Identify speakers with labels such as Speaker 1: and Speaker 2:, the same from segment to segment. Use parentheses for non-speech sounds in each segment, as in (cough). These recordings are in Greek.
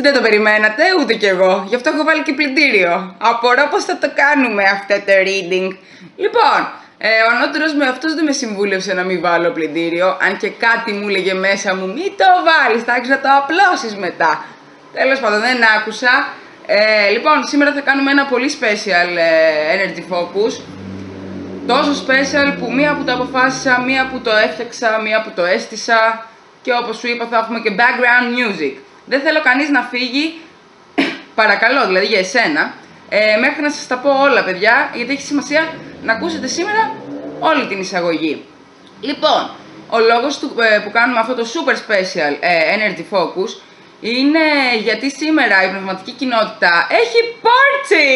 Speaker 1: δεν το περιμένατε, ούτε κι εγώ. Γι' αυτό έχω βάλει και πλυντήριο. Απορώ πώς θα το κάνουμε αυτό το reading. Λοιπόν, ε, ο ανώτερος με αυτός δεν με συμβούλευσε να μην βάλω πλυντήριο, αν και κάτι μου έλεγε μέσα μου, μη το βάλεις, θα να το απλώσεις μετά. Τέλος πάντων, δεν άκουσα. Ε, λοιπόν, σήμερα θα κάνουμε ένα πολύ special ε, energy focus. Τόσο special που μία που το αποφάσισα, μία που το έφτιαξα, μία που το έστησα και όπως σου είπα θα έχουμε και background music. Δεν θέλω κανείς να φύγει, παρακαλώ δηλαδή για εσένα, ε, μέχρι να σας τα πω όλα παιδιά, γιατί έχει σημασία να ακούσετε σήμερα όλη την εισαγωγή. Λοιπόν, ο λόγος του, ε, που κάνουμε αυτό το super special ε, energy focus είναι γιατί σήμερα η πνευματική κοινότητα έχει party!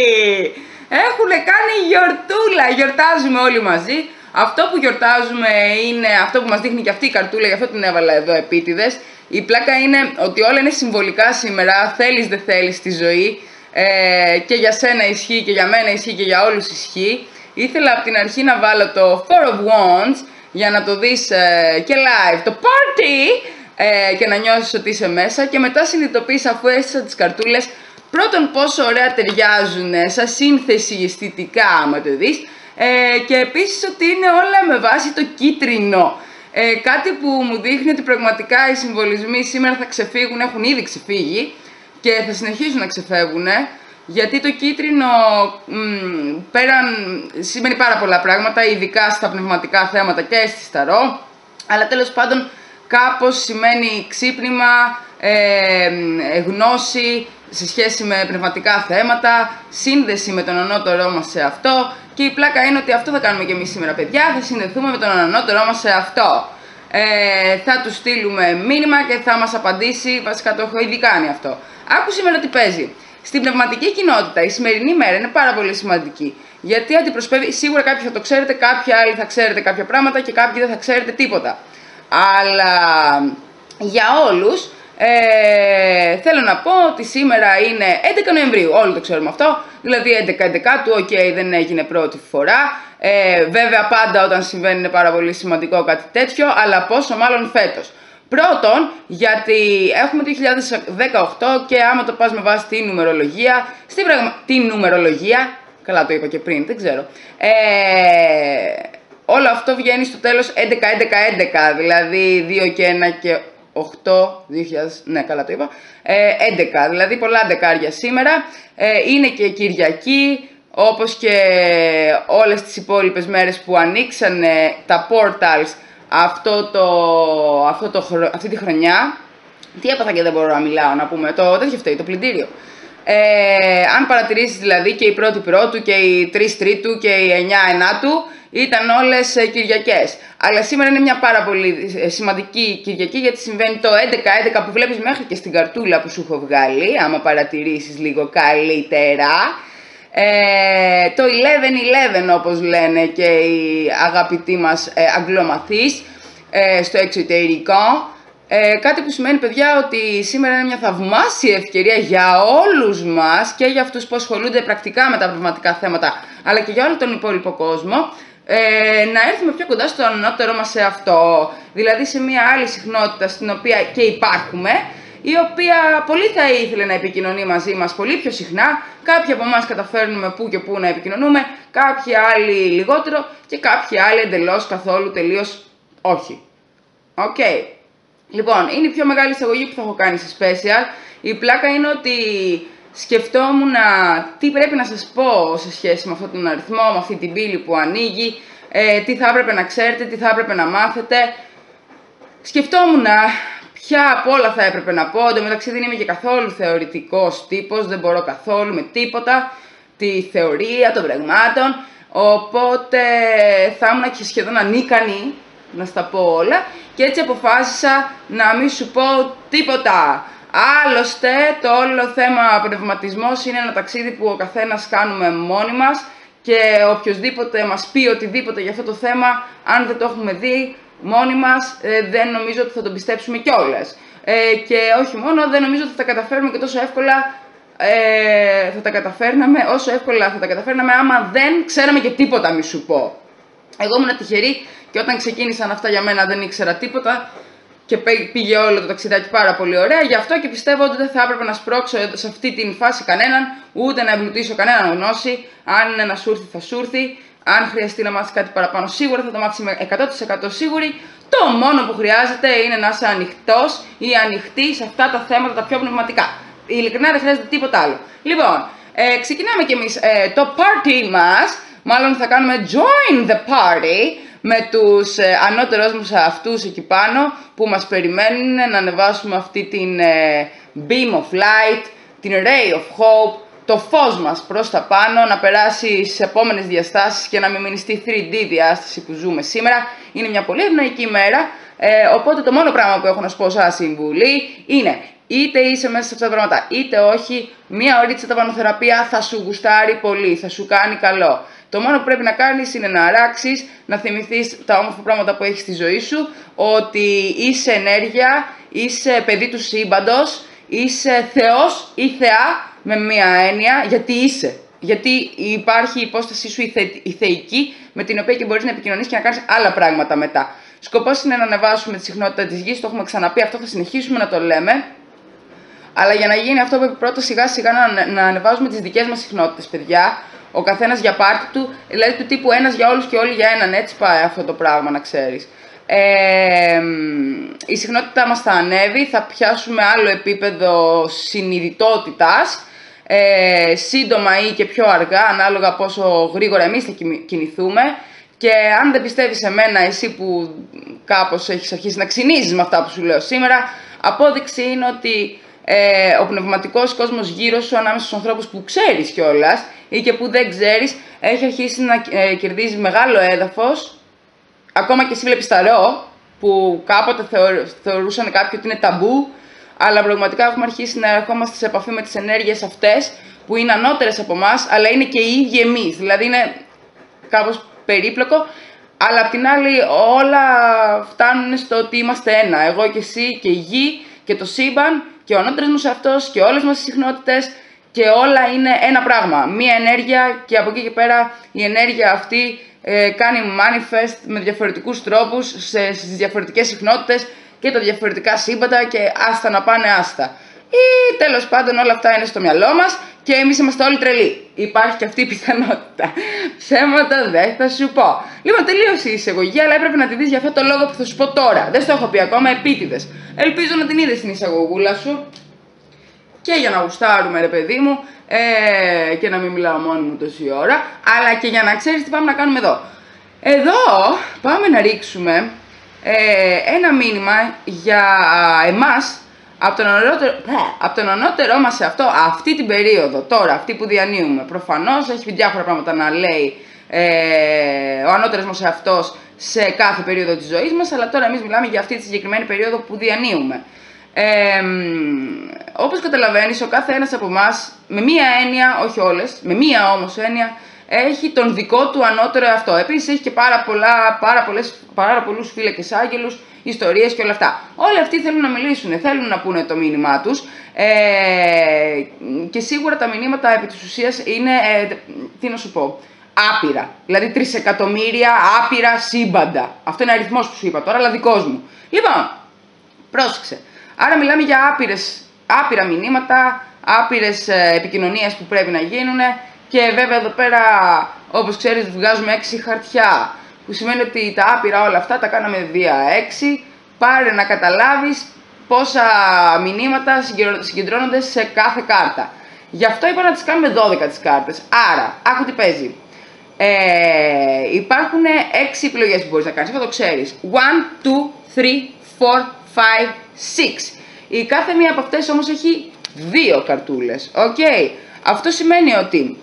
Speaker 1: Έχουν κάνει γιορτούλα, γιορτάζουμε όλοι μαζί. Αυτό που γιορτάζουμε είναι αυτό που μας δείχνει και αυτή η καρτούλα, γι' αυτό την έβαλα εδώ επίτηδες. Η πλάκα είναι ότι όλα είναι συμβολικά σήμερα, θέλεις δεν θέλεις στη ζωή. Ε, και για σένα ισχύει και για μένα ισχύει και για όλους ισχύει. Ήθελα από την αρχή να βάλω το Four of Wands για να το δεις ε, και live, το party! Ε, και να νιώσεις ότι είσαι μέσα. Και μετά συνειδητοποίησα αφού έστησα τις καρτούλες πρώτον πόσο ωραία ταιριάζουν σαν σύνθεση αισθητικά άμα το δεις. Ε, και επίσης ότι είναι όλα με βάση το κίτρινο. Ε, κάτι που μου δείχνει ότι πραγματικά οι συμβολισμοί σήμερα θα ξεφύγουν, έχουν ήδη ξεφύγει και θα συνεχίσουν να ξεφεύγουν. Γιατί το κίτρινο μ, πέραν σημαίνει πάρα πολλά πράγματα, ειδικά στα πνευματικά θέματα και στη σταρό. Αλλά τέλος πάντων κάπως σημαίνει ξύπνημα, ε, γνώση σε σχέση με πνευματικά θέματα, σύνδεση με τον ανώτερό μας σε αυτό και η πλάκα είναι ότι αυτό θα κάνουμε και εμείς σήμερα παιδιά, θα συνδεθούμε με τον ανώτερό μας σε αυτό. Ε, θα του στείλουμε μήνυμα και θα μας απαντήσει, βασικά το έχω ήδη κάνει αυτό. Άκου σήμερα τι παίζει. Στην πνευματική κοινότητα η σημερινή μέρα είναι πάρα πολύ σημαντική. Γιατί αντιπροσωπεύει, σίγουρα κάποιοι θα το ξέρετε, κάποιοι άλλοι θα ξέρετε κάποια πράγματα και κάποιοι δεν θα ξέρετε τίποτα. Αλλά για όλους ε, θέλω να πω ότι σήμερα είναι 11 Νοεμβρίου, όλοι το ξέρουμε αυτό, δηλαδή 11-11 του, οκ, δεν έγινε πρώτη φορά. Ε, βέβαια πάντα όταν συμβαίνει είναι πάρα πολύ σημαντικό κάτι τέτοιο, αλλά πόσο μάλλον φέτος. Πρώτον, γιατί έχουμε το 2018 και άμα το πας με βάση την νουμερολογία, στην πραγμα... την νουμερολογία, καλά το είπα και πριν, δεν ξέρω, ε, όλο αυτό βγαίνει στο τέλος 11-11-11, δηλαδή 2 και 1 και 8, 2000, ναι καλά το είπα, ε, 11, δηλαδή πολλά δεκάρια σήμερα. Ε, είναι και Κυριακή, όπως και όλες τις υπόλοιπες μέρες που ανοίξανε τα portals αυτό το, αυτό το, αυτή τη χρονιά. Τι έπαθα και δεν μπορώ να μιλάω, να πούμε, το τέτοιο φταίει, το πλυντήριο. Ε, αν παρατηρήσεις δηλαδή και η πρώτη πρώτου και η τρεις τρίτου και η εννιά ενάτου, ήταν όλες ε, Κυριακές. Αλλά σήμερα είναι μια πάρα πολύ ε, σημαντική Κυριακή γιατί συμβαίνει το 11-11 που βλέπεις μέχρι και στην καρτούλα που σου έχω βγάλει, άμα παρατηρήσεις λίγο καλύτερα. Ε, το 11-11 όπως λένε και οι αγαπητοί μας ε, αγγλομαθείς ε, στο εξωτερικό. Ε, κάτι που σημαίνει παιδιά ότι σήμερα είναι μια θαυμάσια ευκαιρία για όλους μας και για αυτούς που ασχολούνται πρακτικά με τα πνευματικά θέματα αλλά και για όλο τον υπόλοιπο κόσμο ε, να έρθουμε πιο κοντά στο ανώτερό μας σε αυτό. Δηλαδή σε μια άλλη συχνότητα στην οποία και υπάρχουμε, η οποία πολύ θα ήθελε να επικοινωνεί μαζί μας πολύ πιο συχνά. Κάποιοι από εμάς καταφέρνουμε που και που να επικοινωνούμε, κάποιοι άλλοι λιγότερο και κάποιοι άλλοι εντελώς καθόλου τελείως όχι. OK. Okay. Λοιπόν, είναι η πιο μεγάλη εισαγωγή που θα έχω κάνει σε special. Η πλάκα είναι ότι σκεφτόμουν τι πρέπει να σας πω σε σχέση με αυτόν τον αριθμό, με αυτή την πύλη που ανοίγει, ε, τι θα έπρεπε να ξέρετε, τι θα έπρεπε να μάθετε. Σκεφτόμουν ποια από όλα θα έπρεπε να πω, Εν μεταξύ δεν είμαι και καθόλου θεωρητικός τύπος, δεν μπορώ καθόλου με τίποτα τη θεωρία των πραγμάτων, οπότε θα ήμουν και σχεδόν ανίκανη να στα πω όλα και έτσι αποφάσισα να μην σου πω τίποτα. Άλλωστε, το όλο θέμα πνευματισμός είναι ένα ταξίδι που ο καθένας κάνουμε μόνοι μας και οποιοδήποτε μας πει οτιδήποτε για αυτό το θέμα, αν δεν το έχουμε δει μόνοι μας, ε, δεν νομίζω ότι θα το πιστέψουμε κιόλας. Ε, και όχι μόνο, δεν νομίζω ότι θα τα καταφέρουμε και τόσο εύκολα ε, θα τα καταφέρναμε, όσο εύκολα θα τα καταφέρναμε άμα δεν ξέραμε και τίποτα μη σου πω. Εγώ ήμουν τυχερή και όταν ξεκίνησαν αυτά για μένα δεν ήξερα τίποτα και πήγε όλο το ταξιδάκι πάρα πολύ ωραία. Γι' αυτό και πιστεύω ότι δεν θα έπρεπε να σπρώξω σε αυτή την φάση κανέναν, ούτε να εμπλουτίσω κανέναν γνώση. Αν είναι να σου έρθει, θα σου έρθει. Αν χρειαστεί να μάθεις κάτι παραπάνω, σίγουρα θα το μάθεις με 100% σίγουρη. Το μόνο που χρειάζεται είναι να είσαι ανοιχτός ή ανοιχτή σε αυτά τα θέματα τα πιο πνευματικά. Ειλικρινά δεν χρειάζεται τίποτα άλλο. Λοιπόν, ε, ξεκινάμε κι εμείς ε, το party μας. Μάλλον θα κάνουμε join the party με τους ε, ανώτερους μας αυτούς εκεί πάνω που μας περιμένουν να ανεβάσουμε αυτή την ε, beam of light, την ray of hope, το φως μας προς τα πάνω, να περάσει σε επόμενες διαστάσεις και να μην μείνει στη 3D διάσταση που ζούμε σήμερα. Είναι μια πολύ ευνοϊκή ημέρα, ε, οπότε το μόνο πράγμα που έχω να σου πω σαν συμβουλή είναι είτε είσαι μέσα σε αυτά τα πράγματα είτε όχι, μία ωρίτσα ταβανοθεραπεία θα σου γουστάρει πολύ, θα σου κάνει καλό. Το μόνο που πρέπει να κάνεις είναι να αράξεις, να θυμηθείς τα όμορφα πράγματα που έχεις στη ζωή σου, ότι είσαι ενέργεια, είσαι παιδί του σύμπαντος, είσαι θεός ή θεά με μία έννοια, γιατί είσαι. Γιατί υπάρχει η υπόστασή σου η, θεϊκή, με την οποία και μπορείς να επικοινωνείς και να κάνεις άλλα πράγματα μετά. Σκοπός είναι να ανεβάσουμε τη συχνότητα της γης, το έχουμε ξαναπεί, αυτό θα συνεχίσουμε να το λέμε. Αλλά για να γίνει αυτό πρέπει πρώτα σιγά σιγά να, να ανεβάζουμε τις δικές μας συχνότητες, παιδιά ο καθένας για πάρτι του, δηλαδή του τύπου ένας για όλους και όλοι για έναν. Έτσι πάει αυτό το πράγμα, να ξέρεις. Ε, η συχνότητά μας θα ανέβει, θα πιάσουμε άλλο επίπεδο συνειδητότητας, ε, σύντομα ή και πιο αργά, ανάλογα πόσο γρήγορα εμείς θα κινηθούμε. Και αν δεν πιστεύεις σε μένα, εσύ που κάπως έχεις αρχίσει να ξυνίζεις με αυτά που σου λέω σήμερα, απόδειξη είναι ότι ε, ο πνευματικός κόσμος γύρω σου ανάμεσα στους ανθρώπους που ξέρεις κιόλας ή και που δεν ξέρεις έχει αρχίσει να ε, κερδίζει μεγάλο έδαφος ακόμα και εσύ βλέπεις τα ρο που κάποτε θεωρούσαν κάποιοι ότι είναι ταμπού αλλά πραγματικά έχουμε αρχίσει να ερχόμαστε σε επαφή με τις ενέργειες αυτές που είναι ανώτερες από εμάς, αλλά είναι και οι ίδιοι εμείς. Δηλαδή είναι κάπως περίπλοκο, αλλά απ' την άλλη όλα φτάνουν στο ότι είμαστε ένα. Εγώ και εσύ και η γη και το σύμπαν και ο ανώτερος μου αυτός και όλες μας οι συχνότητες και όλα είναι ένα πράγμα. Μία ενέργεια και από εκεί και πέρα η ενέργεια αυτή ε, κάνει manifest με διαφορετικούς τρόπους σε, στις διαφορετικές συχνότητες και τα διαφορετικά σύμπαντα και άστα να πάνε άστα. Ή τέλος πάντων όλα αυτά είναι στο μυαλό μας και εμείς είμαστε όλοι τρελοί. Υπάρχει και αυτή η πιθανότητα. (laughs) Ψέματα δεν θα σου πω. Λοιπόν, τελείωσε η εισαγωγή, αλλά έπρεπε να τη δεις για αυτό το λόγο που θα σου πω τώρα. Δεν στο έχω πει ακόμα, επίτηδες. Ελπίζω να την είδες στην εισαγωγούλα σου και για να γουστάρουμε, ρε παιδί μου, ε, και να μην μιλάω μόνο μου τόση ώρα, αλλά και για να ξέρεις τι πάμε να κάνουμε εδώ. Εδώ πάμε να ρίξουμε ε, ένα μήνυμα για εμάς από τον, ανώτερο, από τον ανώτερό μας σε αυτό, αυτή την περίοδο, τώρα, αυτή που διανύουμε, προφανώς έχει διάφορα πράγματα να λέει ε, ο ανώτερος μας αυτός σε κάθε περίοδο της ζωής μας, αλλά τώρα εμείς μιλάμε για αυτή τη συγκεκριμένη περίοδο που διανύουμε. Ε, όπως καταλαβαίνεις, ο κάθε ένας από εμάς με μία έννοια, όχι όλες, με μία όμως έννοια, έχει τον δικό του ανώτερο αυτό. Επίσης έχει και πάρα, πολλά, πάρα, πολλές, πάρα πολλούς φύλακες άγγελους, ιστορίες και όλα αυτά. Όλοι αυτοί θέλουν να μιλήσουν, θέλουν να πούνε το μήνυμά τους ε, και σίγουρα τα μηνύματα επί της ουσίας είναι, ε, τι να σου πω, άπειρα. Δηλαδή τρισεκατομμύρια άπειρα σύμπαντα. Αυτό είναι αριθμός που σου είπα τώρα, αλλά δικός μου. Λοιπόν, πρόσεξε. Άρα μιλάμε για άπειρες, άπειρα μηνύματα, άπειρες ε, επικοινωνίες που πρέπει να γίνουν και βέβαια εδώ πέρα, όπως ξέρεις, βγάζουμε έξι χαρτιά που σημαίνει ότι τα άπειρα όλα αυτά τα κάναμε δια 6. Πάρε να καταλάβεις πόσα μηνύματα συγκεντρώνονται σε κάθε κάρτα. Γι' αυτό είπα να τις κάνουμε 12 τις κάρτες. Άρα, άκου τι παίζει. Ε, υπάρχουν 6 επιλογές που μπορείς να κάνεις, αυτό το ξέρεις. 1, 2, 3, 4, 5, 6. Η κάθε μία από αυτές όμως έχει δύο καρτούλες. Οκ. Αυτό σημαίνει ότι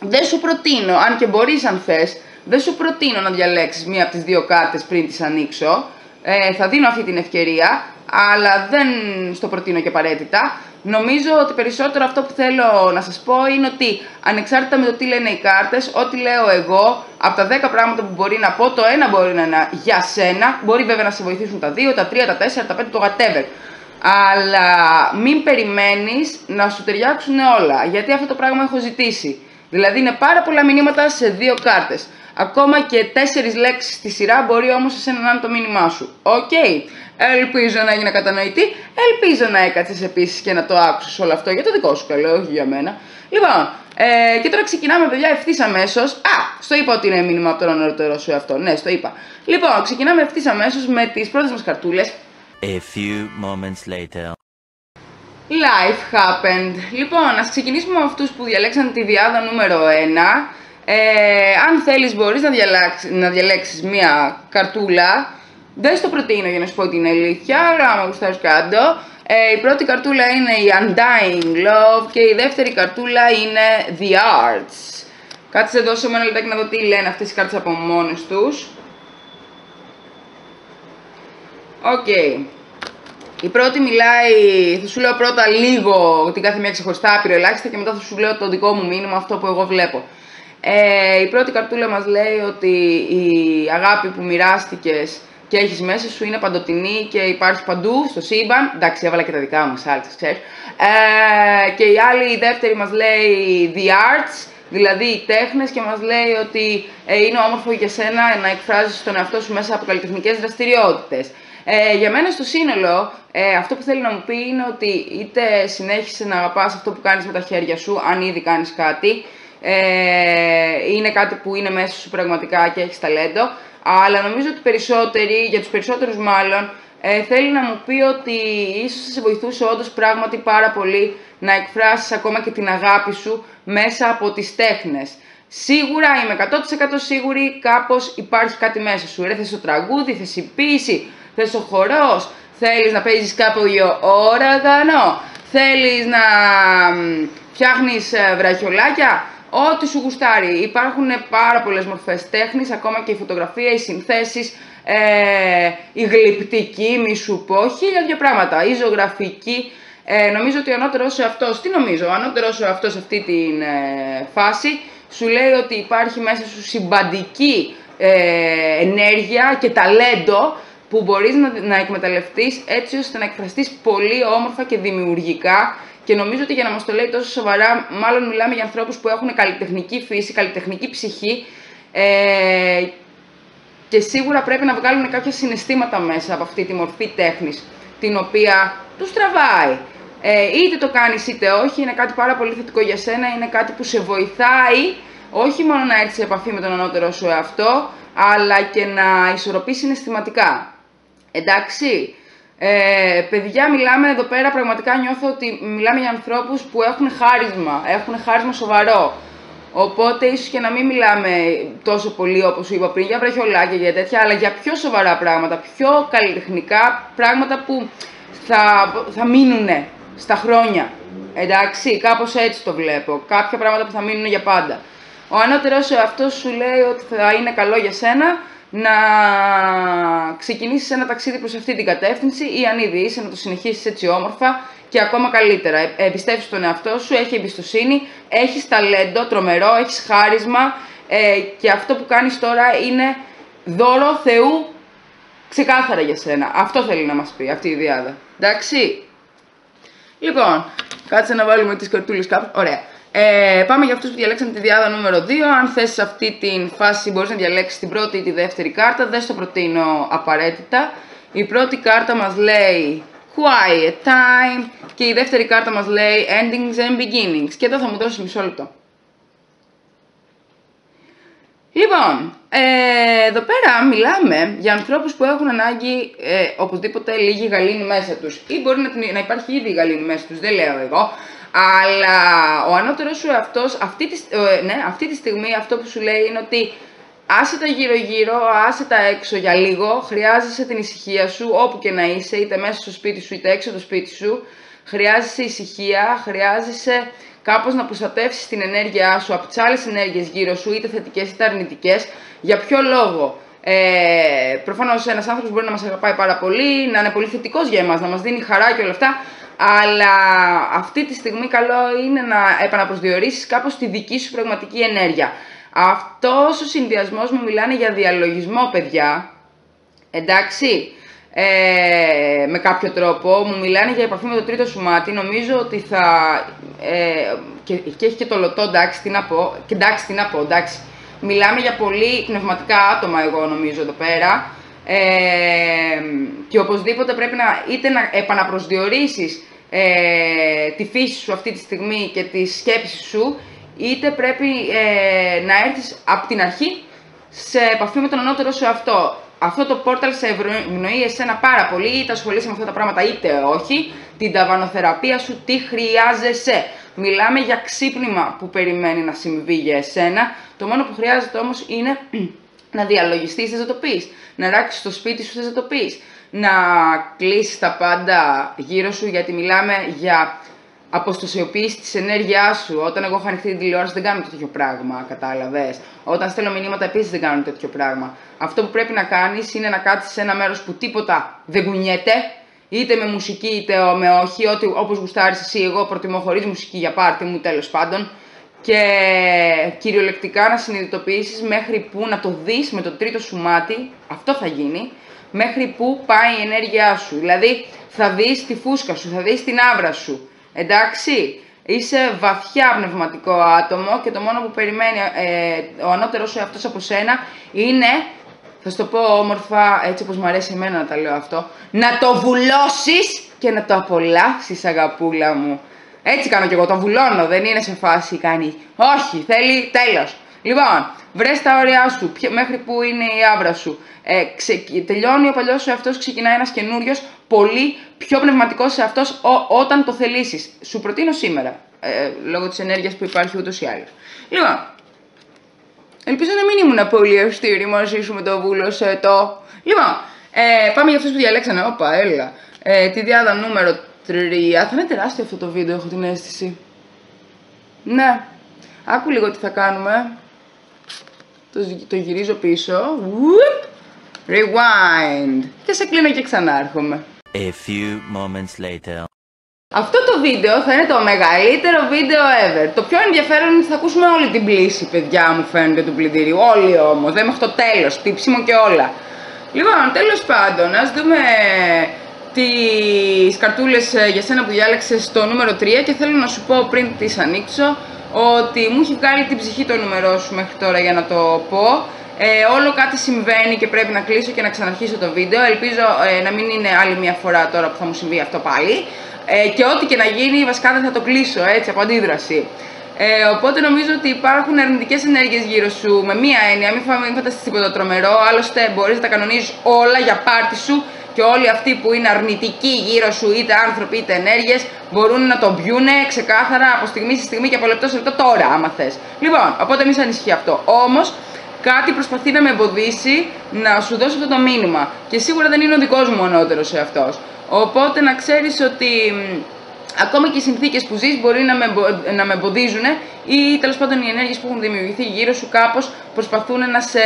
Speaker 1: δεν σου προτείνω, αν και μπορείς αν θες, δεν σου προτείνω να διαλέξεις μία από τις δύο κάρτες πριν τις ανοίξω. Ε, θα δίνω αυτή την ευκαιρία, αλλά δεν στο προτείνω και απαραίτητα. Νομίζω ότι περισσότερο αυτό που θέλω να σας πω είναι ότι ανεξάρτητα με το τι λένε οι κάρτες, ό,τι λέω εγώ, από τα 10 πράγματα που μπορεί να πω, το ένα μπορεί να είναι για σένα, μπορεί βέβαια να σε βοηθήσουν τα 2, τα 3, τα 4, τα 5, το whatever. Αλλά μην περιμένεις να σου ταιριάξουν όλα, γιατί αυτό το πράγμα έχω ζητήσει. Δηλαδή είναι πάρα πολλά μηνύματα σε δύο κάρτες. Ακόμα και τέσσερις λέξεις στη σειρά μπορεί όμως εσένα να είναι το μήνυμά σου. Οκ. Ελπίζω να έγινε κατανοητή. Ελπίζω να έκατσε επίσης και να το άκουσες όλο αυτό για το δικό σου καλό, όχι για μένα. Λοιπόν, ε, και τώρα ξεκινάμε, παιδιά, ευθύς αμέσως. Α, στο είπα ότι είναι μήνυμα από τον ανώτερό σου εαυτό. Ναι, στο είπα. Λοιπόν, ξεκινάμε ευθύς αμέσως με τις πρώτες μας καρτούλε.
Speaker 2: A few moments later.
Speaker 1: Life happened. Λοιπόν, ας ξεκινήσουμε με αυτούς που διαλέξαν τη διάδα νούμερο 1. Ε, αν θέλεις μπορείς να, διαλέξεις, να διαλέξεις μία καρτούλα. Δεν στο προτείνω για να σου πω την αλήθεια, αλλά άμα γουστάρεις κάτω. Ε, η πρώτη καρτούλα είναι η Undying Love και η δεύτερη καρτούλα είναι The Arts. Κάτσε εδώ σε ένα λεπτάκι να δω τι λένε αυτές οι κάρτες από μόνες τους. Οκ. Η πρώτη μιλάει, θα σου λέω πρώτα λίγο την κάθε μία ξεχωριστά, ελάχιστα και μετά θα σου λέω το δικό μου μήνυμα, αυτό που εγώ βλέπω. Ε, η πρώτη καρτούλα μας λέει ότι η αγάπη που μοιράστηκες και έχεις μέσα σου είναι παντοτινή και υπάρχει παντού στο σύμπαν. Εντάξει, έβαλα και τα δικά μου σάλτσες, ξέρεις. Ε, και η άλλη, η δεύτερη μας λέει The Arts, δηλαδή οι τέχνες και μας λέει ότι ε, είναι όμορφο για σένα να εκφράζεις τον εαυτό σου μέσα από καλλιτεχνικές δραστηριότητες. Ε, για μένα στο σύνολο, ε, αυτό που θέλει να μου πει είναι ότι είτε συνέχισε να αγαπάς αυτό που κάνεις με τα χέρια σου, αν ήδη κάνεις κάτι, ε, είναι κάτι που είναι μέσα σου πραγματικά και έχεις ταλέντο, αλλά νομίζω ότι περισσότεροι, για τους περισσότερους μάλλον, ε, θέλει να μου πει ότι ίσως σε βοηθούσε όντως πράγματι πάρα πολύ να εκφράσεις ακόμα και την αγάπη σου μέσα από τις τέχνες. Σίγουρα είμαι 100% σίγουρη κάπως υπάρχει κάτι μέσα σου. Ρε θες το τραγούδι, θες η ποίηση, θες ο χορός, θέλεις να παίζεις κάποιο όργανο, θέλεις να φτιάχνεις ε, βραχιολάκια, ό,τι σου γουστάρει. Υπάρχουν πάρα πολλές μορφές τέχνης, ακόμα και η φωτογραφία, οι συνθέσεις, ε, η γλυπτική, μη σου πω, χίλια δυο πράγματα, η ζωγραφική. Ε, νομίζω ότι ο ανώτερος σε αυτός, τι νομίζω, ο ανώτερος σε αυτός σε αυτή τη ε, φάση σου λέει ότι υπάρχει μέσα σου συμπαντική ε, ενέργεια και ταλέντο που μπορείς να, να εκμεταλλευτείς έτσι ώστε να εκφραστείς πολύ όμορφα και δημιουργικά και νομίζω ότι για να μας το λέει τόσο σοβαρά, μάλλον μιλάμε για ανθρώπους που έχουν καλλιτεχνική φύση, καλλιτεχνική ψυχή ε, και σίγουρα πρέπει να βγάλουν κάποια συναισθήματα μέσα από αυτή τη μορφή τέχνης, την οποία τους τραβάει. Ε, είτε το κάνεις είτε όχι, είναι κάτι πάρα πολύ θετικό για σένα, είναι κάτι που σε βοηθάει όχι μόνο να έρθεις σε επαφή με τον ανώτερο σου εαυτό, αλλά και να ισορροπείς συναισθηματικά. Εντάξει, ε, παιδιά, μιλάμε εδώ πέρα, πραγματικά νιώθω ότι μιλάμε για ανθρώπους που έχουν χάρισμα, έχουν χάρισμα σοβαρό. Οπότε ίσως και να μην μιλάμε τόσο πολύ όπως σου είπα πριν για βραχιολάκια για τέτοια, αλλά για πιο σοβαρά πράγματα, πιο καλλιτεχνικά πράγματα που θα, θα μείνουν στα χρόνια. Εντάξει, κάπως έτσι το βλέπω. Κάποια πράγματα που θα μείνουν για πάντα. Ο ανώτερος αυτό σου λέει ότι θα είναι καλό για σένα να ξεκινήσεις ένα ταξίδι προς αυτή την κατεύθυνση ή αν ήδη είσαι να το συνεχίσεις έτσι όμορφα και ακόμα καλύτερα. Ε, εμπιστεύεις στον εαυτό σου, έχει εμπιστοσύνη, έχεις ταλέντο, τρομερό, έχεις χάρισμα ε, και αυτό που κάνεις τώρα είναι δώρο Θεού ξεκάθαρα για σένα. Αυτό θέλει να μας πει αυτή η διάδα. Εντάξει. Λοιπόν, κάτσε να βάλουμε τις καρτούλες κάπου. Ωραία. Ε, πάμε για αυτούς που διαλέξαν τη διάδα νούμερο 2. Αν θες σε αυτή τη φάση μπορείς να διαλέξεις την πρώτη ή τη δεύτερη κάρτα. Δεν στο προτείνω απαραίτητα. Η πρώτη κάρτα μας λέει Quiet Time και η δεύτερη κάρτα μας λέει Endings and Beginnings. Και εδώ θα μου δώσεις μισό λεπτό. Λοιπόν, ε, εδώ πέρα μιλάμε για ανθρώπους που έχουν ανάγκη ε, οπωσδήποτε λίγη γαλήνη μέσα τους. Ή μπορεί να, να υπάρχει ήδη γαλήνη μέσα τους, δεν λέω εγώ. Αλλά ο ανώτερος σου αυτός, αυτή τη, ε, ναι, αυτή τη στιγμή αυτό που σου λέει είναι ότι άσε τα γύρω-γύρω, άσε τα έξω για λίγο, χρειάζεσαι την ησυχία σου όπου και να είσαι, είτε μέσα στο σπίτι σου είτε έξω από το σπίτι σου. Χρειάζεσαι ησυχία, χρειάζεσαι κάπως να προστατεύσεις την ενέργειά σου από τις άλλες ενέργειες γύρω σου, είτε θετικές είτε αρνητικές. Για ποιο λόγο; Ε, Προφανώς ένας άνθρωπος μπορεί να μας αγαπάει πάρα πολύ, να είναι πολύ θετικός για εμάς, να μας δίνει χαρά και όλα αυτά, αλλά αυτή τη στιγμή καλό είναι να επαναπροσδιορίσεις κάπως τη δική σου πραγματική ενέργεια. Αυτός ο συνδυασμός μου μιλάνε για διαλογισμό, παιδιά. Εντάξει, ε, με κάποιο τρόπο, μου μιλάνε για επαφή με το τρίτο σου μάτι, νομίζω ότι θα... Ε, και, και έχει και το λωτό, εντάξει, τι να πω, και εντάξει, τι να πω, εντάξει. Μιλάμε για πολύ πνευματικά άτομα, εγώ νομίζω εδώ πέρα. Ε, και οπωσδήποτε πρέπει να είτε να επαναπροσδιορίσεις ε, τη φύση σου αυτή τη στιγμή και τη σκέψη σου, είτε πρέπει ε, να έρθεις από την αρχή σε επαφή με τον ανώτερο σου αυτό. Αυτό το πόρταλ σε ευνοεί εσένα πάρα πολύ, είτε ασχολείσαι με αυτά τα πράγματα είτε όχι, την ταβανοθεραπεία σου, τι χρειάζεσαι. Μιλάμε για ξύπνημα που περιμένει να συμβεί για εσένα. Το μόνο που χρειάζεται όμως είναι να διαλογιστείς, θες να το πεις. Να ράξεις το σπίτι σου, θες να το πεις. Να κλείσεις τα πάντα γύρω σου, γιατί μιλάμε για αποστοσιοποίηση της ενέργειάς σου. Όταν εγώ έχω ανοιχτή την τηλεόραση δεν κάνω τέτοιο πράγμα, κατάλαβες. Όταν στέλνω μηνύματα επίσης δεν κάνω τέτοιο πράγμα. Αυτό που πρέπει να κάνεις είναι να κάτσει σε ένα μέρος που τίποτα δεν κουνιέται, είτε με μουσική είτε με όχι, ό,τι όπως γουστάρεις εσύ. Εγώ προτιμώ χωρίς μουσική για πάρτι μου τέλος πάντων. Και κυριολεκτικά να συνειδητοποιήσεις μέχρι που να το δεις με το τρίτο σου μάτι, αυτό θα γίνει, μέχρι που πάει η ενέργειά σου. Δηλαδή θα δεις τη φούσκα σου, θα δεις την άβρα σου. Εντάξει, είσαι βαθιά πνευματικό άτομο και το μόνο που περιμένει ε, ο ανώτερος σου αυτός από σένα είναι, θα σου το πω όμορφα, έτσι όπως μου αρέσει εμένα να τα λέω αυτό, να το βουλώσεις και να το απολαύσεις αγαπούλα μου. Έτσι κάνω κι εγώ, το βουλώνω, δεν είναι σε φάση κάνει. Όχι, θέλει τέλος. Λοιπόν, βρες τα όρια σου, μέχρι που είναι η άβρα σου. Ε, ξε, τελειώνει ο παλιός σου εαυτός, ξεκινάει ένας καινούριος, πολύ πιο πνευματικός σε αυτός όταν το θελήσεις. Σου προτείνω σήμερα, ε, λόγω της ενέργειας που υπάρχει ούτως ή άλλως. Λοιπόν, ελπίζω να μην ήμουν πολύ αυστηρή μαζί σου με το βούλωσε το. Λοιπόν, ε, πάμε για αυτούς που διαλέξανε. Όπα, έλα. Ε, τη διάδα νούμερο 3. Θα είναι τεράστιο αυτό το βίντεο, έχω την αίσθηση. Ναι. Άκου λίγο τι θα κάνουμε. Το, το γυρίζω πίσω. Whoop. Rewind. Και σε κλείνω και ξανάρχομαι.
Speaker 2: A few moments later.
Speaker 1: Αυτό το βίντεο θα είναι το μεγαλύτερο βίντεο ever. Το πιο ενδιαφέρον είναι ότι θα ακούσουμε όλη την πλήση, παιδιά μου φαίνεται του πλυντήριου. Όλοι όμως, δεν μέχρι το τέλος, τύψιμο και όλα. Λοιπόν, τέλος πάντων, ας δούμε τις καρτούλες ε, για σένα που διάλεξες στο νούμερο 3 και θέλω να σου πω πριν τις ανοίξω ότι μου έχει βγάλει την ψυχή το νούμερό σου μέχρι τώρα για να το πω. Ε, όλο κάτι συμβαίνει και πρέπει να κλείσω και να ξαναρχίσω το βίντεο. Ελπίζω ε, να μην είναι άλλη μια φορά τώρα που θα μου συμβεί αυτό πάλι. Ε, και ό,τι και να γίνει, βασικά δεν θα το κλείσω έτσι από αντίδραση. Ε, οπότε νομίζω ότι υπάρχουν αρνητικές ενέργειες γύρω σου με μία έννοια. Μην, μην φανταστείς τίποτα τρομερό. Άλλωστε, μπορείς να τα κανονίζεις όλα για πάρτι σου και όλοι αυτοί που είναι αρνητικοί γύρω σου, είτε άνθρωποι είτε ενέργειες, μπορούν να το μπιούνε ξεκάθαρα από στιγμή σε στιγμή και από λεπτό σε λεπτό τώρα, άμα θες. Λοιπόν, οπότε μη σε ανησυχεί αυτό. Όμως, κάτι προσπαθεί να με εμποδίσει να σου δώσω αυτό το μήνυμα. Και σίγουρα δεν είναι ο δικός μου ανώτερος εαυτός. Οπότε να ξέρεις ότι ακόμα και οι συνθήκες που ζεις μπορεί να με, να με εμποδίζουν ή τέλος πάντων οι ενέργειες που έχουν δημιουργηθεί γύρω σου κάπως προσπαθούν να σε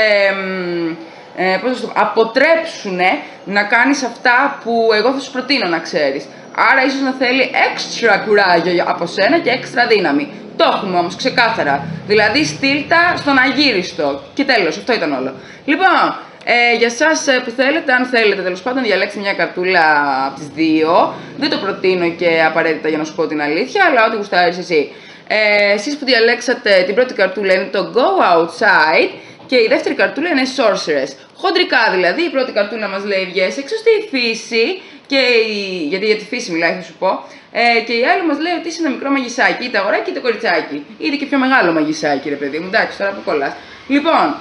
Speaker 1: ε, πώς το αποτρέψουν να κάνεις αυτά που εγώ θα σου προτείνω να ξέρεις. Άρα ίσως να θέλει έξτρα κουράγιο από σένα και έξτρα δύναμη. Το έχουμε όμως ξεκάθαρα. Δηλαδή στείλτα στον αγύριστο. Και τέλος, αυτό ήταν όλο. Λοιπόν, ε, για εσά ε, που θέλετε, αν θέλετε τέλος πάντων, διαλέξτε μια καρτούλα από τις δύο. Δεν το προτείνω και απαραίτητα για να σου πω την αλήθεια, αλλά ό,τι γουστάρεις εσύ. Ε, εσείς που διαλέξατε την πρώτη καρτούλα είναι το Go Outside και η δεύτερη καρτούλα είναι Sorceress. Χοντρικά δηλαδή, η πρώτη καρτούλα μας λέει βγες έξω στη φύση, και η... γιατί για τη φύση μιλάει θα σου πω, ε, και η άλλη μας λέει ότι είσαι ένα μικρό μαγισάκι, είτε αγοράκι είτε κοριτσάκι. Είτε και πιο μεγάλο μαγισάκι, ρε παιδί μου, εντάξει τώρα που κολλάς. Λοιπόν,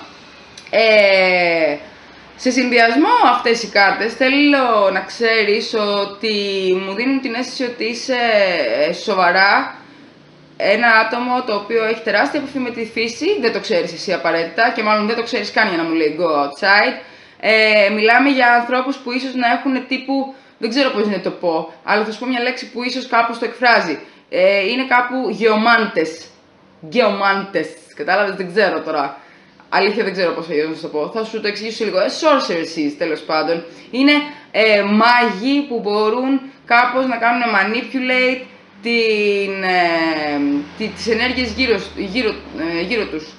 Speaker 1: ε, σε συνδυασμό αυτές οι κάρτες θέλω να ξέρεις ότι μου δίνουν την αίσθηση ότι είσαι ε, σοβαρά ένα άτομο το οποίο έχει τεράστια επαφή με τη φύση, δεν το ξέρεις εσύ απαραίτητα και μάλλον δεν το ξέρεις καν για να μου λέει go outside. Ε, μιλάμε για ανθρώπους που ίσως να έχουν τύπου, δεν ξέρω πώς να το πω, αλλά θα σου πω μια λέξη που ίσως κάπως το εκφράζει. Ε, είναι κάπου γεωμάντες. Γεωμάντες. Κατάλαβες, δεν ξέρω τώρα. Αλήθεια δεν ξέρω πώς θα να σου το πω. Θα σου το εξηγήσω λίγο. Ε, sorceresses τέλος πάντων. Είναι ε, μάγοι που μπορούν κάπως να κάνουν manipulate την, ε, τις ενέργειες γύρω, γύρω, ε, γύρω τους.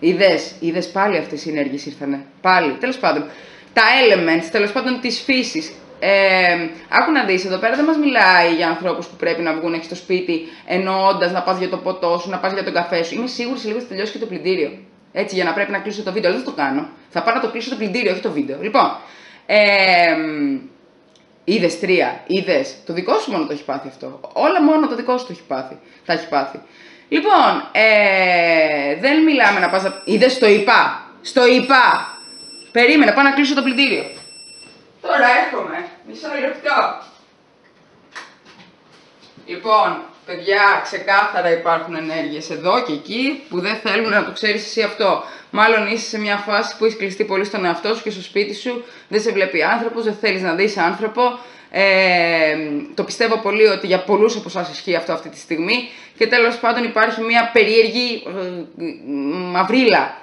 Speaker 1: Είδες, είδες πάλι αυτές οι ενέργειες ήρθανε. Πάλι, τέλος πάντων. Τα elements, τέλος πάντων της φύσης. Ε, άκου να δεις, εδώ πέρα δεν μας μιλάει για ανθρώπους που πρέπει να βγουν έξω στο σπίτι εννοώντας να πας για το ποτό σου, να πας για τον καφέ σου. Είμαι σίγουρη σε λίγο θα τελειώσει και το πλυντήριο. Έτσι, για να πρέπει να κλείσω το βίντεο. Αλλά δεν θα το κάνω. Θα πάω να το κλείσω το πλυντήριο, όχι το βίντεο. Λοιπόν, ε, είδες τρία, είδες. Το δικό σου μόνο το έχει πάθει αυτό. Όλα μόνο το δικό σου το έχει πάθει. Θα έχει πάθει. Λοιπόν, ε, δεν μιλάμε να πας να... Είδες, το είπα. Στο είπα. Περίμενε, πάω να κλείσω το πλυντήριο. Τώρα έρχομαι. Μισό λεπτό. Λοιπόν, παιδιά, ξεκάθαρα υπάρχουν ενέργειες εδώ και εκεί που δεν θέλουν να το ξέρεις εσύ αυτό. Μάλλον είσαι σε μια φάση που έχεις κλειστεί πολύ στον εαυτό σου και στο σπίτι σου, δεν σε βλέπει άνθρωπος, δεν θέλεις να δεις άνθρωπο. Ε, το πιστεύω πολύ ότι για πολλούς από εσάς ισχύει αυτό αυτή τη στιγμή και τέλος πάντων υπάρχει μια περίεργη ε, μαυρίλα.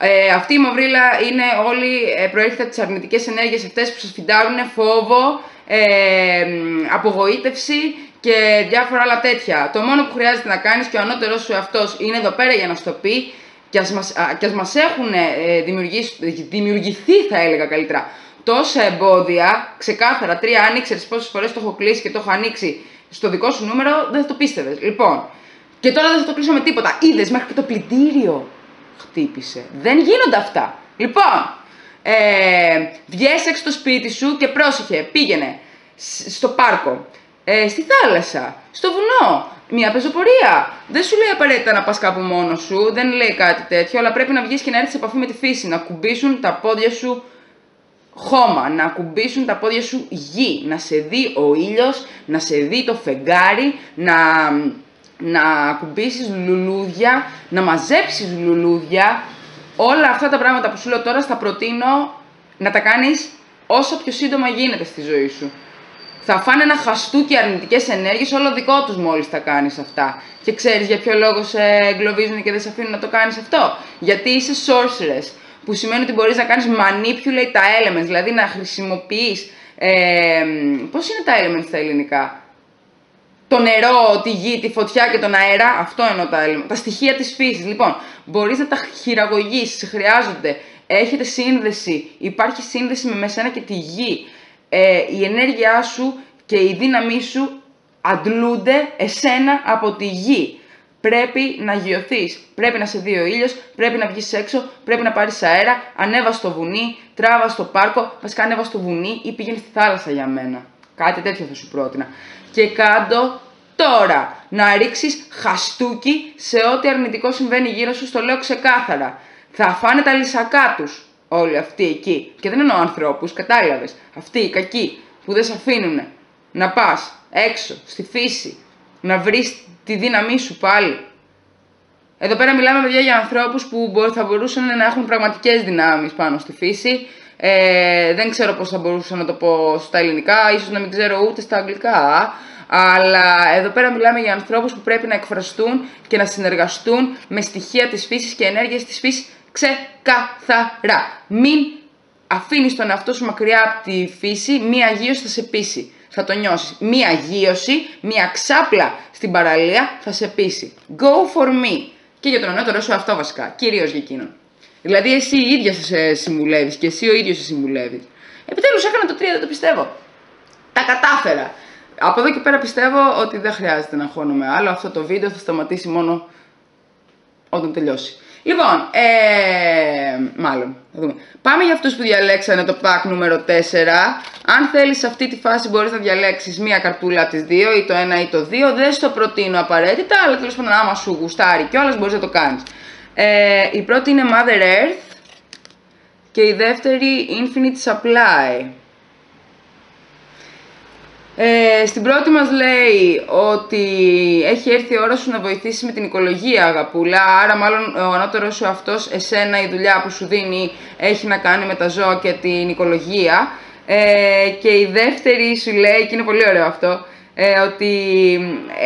Speaker 1: Ε, αυτή η μαυρίλα είναι όλη, ε, προέρχεται από τις αρνητικές ενέργειες αυτές που σας φυντάρουν φόβο, ε, απογοήτευση και διάφορα άλλα τέτοια. Το μόνο που χρειάζεται να κάνεις και ο ανώτερος σου αυτός είναι εδώ πέρα για να σου το πει και ας μας, και ας μας έχουν ε, δημιουργηθεί θα έλεγα καλύτερα τόσα εμπόδια, ξεκάθαρα τρία, αν ήξερες πόσες φορές το έχω κλείσει και το έχω ανοίξει στο δικό σου νούμερο, δεν θα το πίστευες. Λοιπόν, και τώρα δεν θα το κλείσω με τίποτα. Είδες μέχρι και το πλυντήριο χτύπησε. Δεν γίνονται αυτά. Λοιπόν, ε, βγες έξω στο σπίτι σου και πρόσεχε, πήγαινε στο πάρκο, ε, στη θάλασσα, στο βουνό, μια πεζοπορία. Δεν σου λέει απαραίτητα να πας κάπου μόνος σου, δεν λέει κάτι τέτοιο, αλλά πρέπει να βγεις και να έρθεις σε επαφή με τη φύση, να κουμπίσουν τα πόδια σου χώμα, να ακουμπήσουν τα πόδια σου γη, να σε δει ο ήλιος, να σε δει το φεγγάρι, να, να ακουμπήσεις λουλούδια, να μαζέψεις λουλούδια. Όλα αυτά τα πράγματα που σου λέω τώρα θα προτείνω να τα κάνεις όσο πιο σύντομα γίνεται στη ζωή σου. Θα φάνε ένα χαστούκι αρνητικές ενέργειες, όλο δικό τους μόλις τα κάνεις αυτά. Και ξέρεις για ποιο λόγο σε εγκλωβίζουν και δεν σε αφήνουν να το κάνεις αυτό. Γιατί είσαι sorceress που σημαίνει ότι μπορείς να κάνεις manipulate τα elements, δηλαδή να χρησιμοποιείς, ε, πώς είναι τα elements στα ελληνικά, το νερό, τη γη, τη φωτιά και τον αέρα, αυτό εννοώ τα elements, τα στοιχεία της φύσης. Λοιπόν, μπορείς να τα χειραγωγείς, σε χρειάζονται, έχετε σύνδεση, υπάρχει σύνδεση με μεσένα και τη γη. Ε, η ενέργειά σου και η δύναμή σου αντλούνται εσένα από τη γη. Πρέπει να γιωθεί. Πρέπει να σε δει ο ήλιος, πρέπει να βγεις έξω, πρέπει να πάρεις αέρα. Ανέβα στο βουνί, τράβα στο πάρκο. Βασικά ανέβα στο βουνί ή πήγαινε στη θάλασσα για μένα. Κάτι τέτοιο θα σου πρότεινα. Και κάτω τώρα να ρίξεις χαστούκι σε ό,τι αρνητικό συμβαίνει γύρω σου. Στο λέω ξεκάθαρα. Θα φάνε τα λυσακά τους όλοι αυτοί εκεί. Και δεν εννοώ ανθρώπους, κατάλαβες. Αυτοί οι κακοί που δεν σε αφήνουν να πας έξω στη φύση, να βρεις τη δύναμή σου πάλι. Εδώ πέρα μιλάμε παιδιά για ανθρώπους που θα μπορούσαν να έχουν πραγματικές δυνάμεις πάνω στη φύση. Ε, δεν ξέρω πώς θα μπορούσα να το πω στα ελληνικά, ίσως να μην ξέρω ούτε στα αγγλικά. Αλλά εδώ πέρα μιλάμε για ανθρώπους που πρέπει να εκφραστούν και να συνεργαστούν με στοιχεία της φύσης και ενέργειες της φύσης ξεκαθαρά. Μην αφήνεις τον εαυτό σου μακριά από τη φύση, μία αγίωση θα σε πείσει θα το νιώσεις. Μία γύρωση, μία ξάπλα στην παραλία θα σε πείσει. Go for me. Και για τον ανώτερο σου αυτό βασικά, κυρίως για εκείνον. Δηλαδή εσύ η ίδια σε συμβουλεύεις και εσύ ο ίδιος σε συμβουλεύεις. Επιτέλους έκανα το 3, δεν το πιστεύω. Τα κατάφερα. Από εδώ και πέρα πιστεύω ότι δεν χρειάζεται να χώνομαι άλλο. Αυτό το βίντεο θα σταματήσει μόνο όταν τελειώσει. Λοιπόν, ε, μάλλον, θα δούμε. Πάμε για αυτούς που διαλέξανε το pack νούμερο 4. Αν θέλεις σε αυτή τη φάση μπορείς να διαλέξεις μία καρτούλα από τις δύο ή το ένα ή το δύο. Δεν στο προτείνω απαραίτητα, αλλά τέλος πάντων άμα σου γουστάρει κιόλας μπορείς να το κάνεις. Ε, η πρώτη είναι Mother Earth και η δεύτερη Infinite Supply. Ε, στην πρώτη μας λέει ότι έχει έρθει η ώρα σου να βοηθήσεις με την οικολογία αγαπούλα, άρα μάλλον ο ανώτερος σου αυτός, εσένα η δουλειά που σου δίνει έχει να κάνει με τα ζώα και την οικολογία. Ε, και η δεύτερη σου λέει, και είναι πολύ ωραίο αυτό, ε, ότι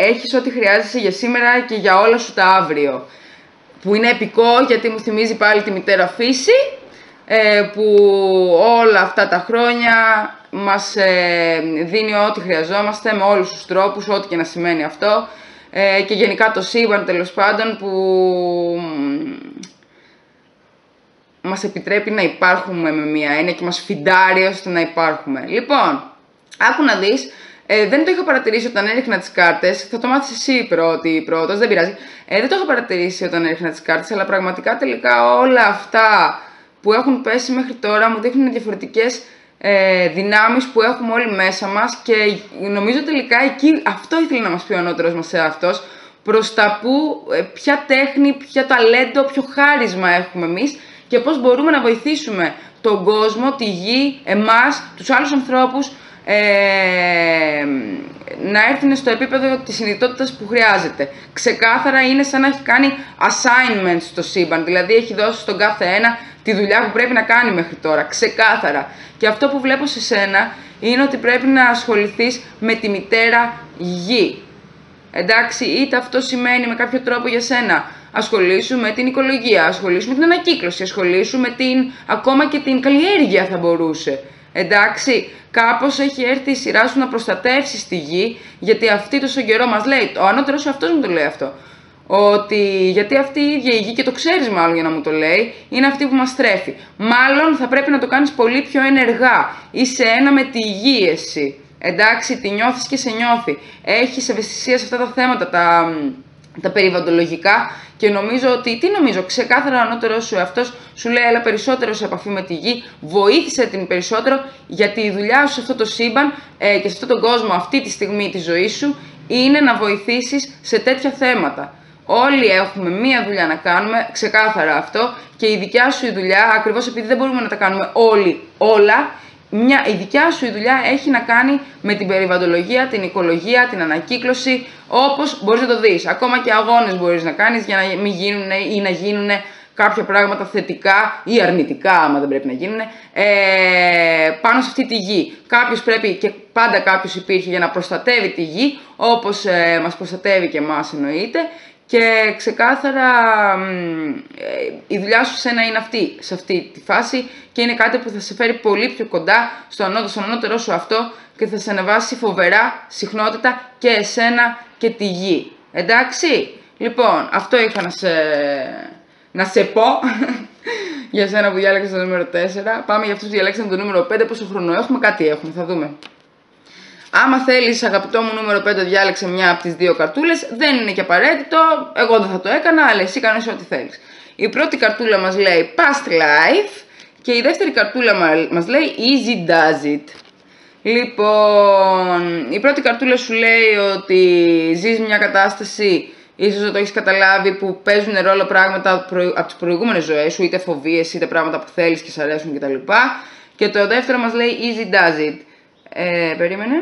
Speaker 1: έχεις ό,τι χρειάζεσαι για σήμερα και για όλα σου τα αύριο. Που είναι επικό γιατί μου θυμίζει πάλι τη μητέρα φύση, ε, που όλα αυτά τα χρόνια μας ε, δίνει ό,τι χρειαζόμαστε με όλους τους τρόπους, ό,τι και να σημαίνει αυτό ε, και γενικά το σύμπαν τέλος πάντων που μας επιτρέπει να υπάρχουμε με μία έννοια και μας φιντάρει ώστε να υπάρχουμε. Λοιπόν, άκου να δεις, Ε, δεν το είχα παρατηρήσει όταν έριχνα τις κάρτες. Θα το μάθεις εσύ πρώτη, πρώτος, δεν πειράζει. Ε, δεν το είχα παρατηρήσει όταν έριχνα τις κάρτες, αλλά πραγματικά τελικά όλα αυτά που έχουν πέσει μέχρι τώρα μου δείχνουν διαφορετικές ε, δυνάμεις που έχουμε όλοι μέσα μας και νομίζω τελικά εκεί αυτό ήθελε να μας πει ο ανώτερος μας αυτός προς τα που, ε, ποια τέχνη, ποια ταλέντο, ποιο χάρισμα έχουμε εμείς και πώς μπορούμε να βοηθήσουμε τον κόσμο, τη γη, εμάς, τους άλλους ανθρώπους ε, να έρθουν στο επίπεδο της συνειδητότητας που χρειάζεται. Ξεκάθαρα είναι σαν να έχει κάνει assignments στο σύμπαν, δηλαδή έχει δώσει στον κάθε ένα τη δουλειά που πρέπει να κάνει μέχρι τώρα, ξεκάθαρα. Και αυτό που βλέπω σε σένα είναι ότι πρέπει να ασχοληθείς με τη μητέρα γη. Εντάξει, είτε αυτό σημαίνει με κάποιο τρόπο για σένα ασχολήσου με την οικολογία, ασχολήσου με την ανακύκλωση, ασχολήσου με την, ακόμα και την καλλιέργεια θα μπορούσε. Εντάξει, κάπως έχει έρθει η σειρά σου να προστατεύσεις τη γη, γιατί αυτή τόσο καιρό μας λέει, ο ανώτερος εαυτός μου το λέει αυτό, ότι γιατί αυτή η ίδια η γη, και το ξέρεις μάλλον για να μου το λέει, είναι αυτή που μας τρέφει. Μάλλον θα πρέπει να το κάνεις πολύ πιο ενεργά. Είσαι ένα με τη γη εσύ. Εντάξει, τη νιώθεις και σε νιώθει. Έχεις ευαισθησία σε αυτά τα θέματα, τα, τα περιβαλλοντολογικά και νομίζω ότι, τι νομίζω, ξεκάθαρα ο ανώτερός σου εαυτός σου λέει έλα περισσότερο σε επαφή με τη γη, βοήθησε την περισσότερο γιατί η δουλειά σου σε αυτό το σύμπαν ε, και σε αυτόν τον κόσμο αυτή τη στιγμή τη ζωή σου είναι να βοηθήσεις σε τέτοια θέματα. Όλοι έχουμε μία δουλειά να κάνουμε, ξεκάθαρα αυτό, και η δικιά σου η δουλειά, ακριβώς επειδή δεν μπορούμε να τα κάνουμε όλοι όλα, μια, η δικιά σου η δουλειά έχει να κάνει με την περιβαλλοντολογία, την οικολογία, την ανακύκλωση, όπως μπορείς να το δεις. Ακόμα και αγώνες μπορείς να κάνεις για να μην γίνουν ή να γίνουν κάποια πράγματα θετικά ή αρνητικά, άμα δεν πρέπει να γίνουν, ε, πάνω σε αυτή τη γη. Κάποιος πρέπει και πάντα κάποιος υπήρχε για να προστατεύει τη γη, όπως ε, μας προστατεύει και εμάς εννοείται, και ξεκάθαρα ε, η δουλειά σου σένα είναι αυτή, σε αυτή τη φάση και είναι κάτι που θα σε φέρει πολύ πιο κοντά στο ανώτερο, στον ανώτερό σου αυτό και θα σε ανεβάσει φοβερά συχνότητα και εσένα και τη γη. Εντάξει, λοιπόν, αυτό είχα να σε, να σε πω (laughs) για σένα που διάλεξες το νούμερο 4. Πάμε για αυτούς που διαλέξαν το νούμερο 5, πόσο χρόνο έχουμε, κάτι έχουμε, θα δούμε. Άμα θέλεις, αγαπητό μου νούμερο 5, διάλεξε μια από τις δύο καρτούλες. Δεν είναι και απαραίτητο. Εγώ δεν θα το έκανα, αλλά εσύ κάνεις ό,τι θέλεις. Η πρώτη καρτούλα μας λέει Past Life και η δεύτερη καρτούλα μα λέει Easy Does It. Λοιπόν, η πρώτη καρτούλα σου λέει ότι ζεις μια κατάσταση, ίσως δεν το έχεις καταλάβει, που παίζουν ρόλο πράγματα από τις προηγούμενες ζωές σου, είτε φοβίες, είτε πράγματα που θέλεις και σ' αρέσουν κτλ. Και το δεύτερο μας λέει Easy Does It. Ε, περίμενε.